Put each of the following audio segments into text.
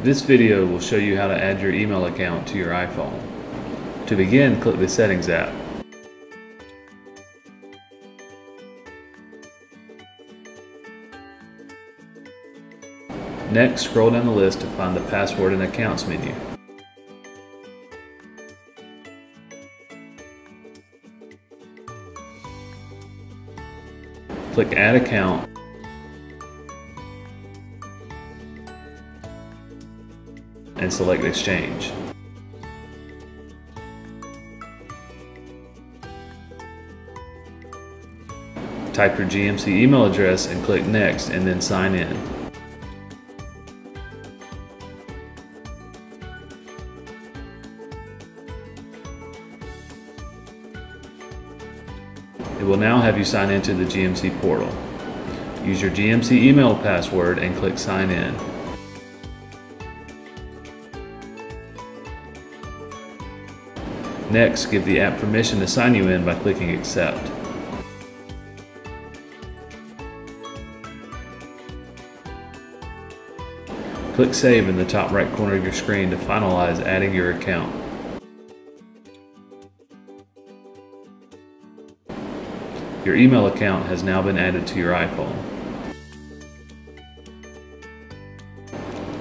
This video will show you how to add your email account to your iPhone. To begin, click the Settings app. Next, scroll down the list to find the Password and Accounts menu. Click Add Account and select Exchange. Type your GMC email address and click Next and then sign in. It will now have you sign into the GMC portal. Use your GMC email password and click Sign In. Next, give the app permission to sign you in by clicking Accept. Click Save in the top right corner of your screen to finalize adding your account. Your email account has now been added to your iPhone.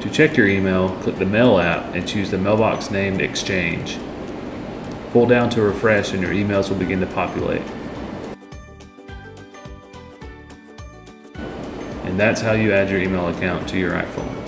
To check your email, click the Mail app and choose the mailbox named Exchange. Pull down to refresh and your emails will begin to populate. And that's how you add your email account to your iPhone.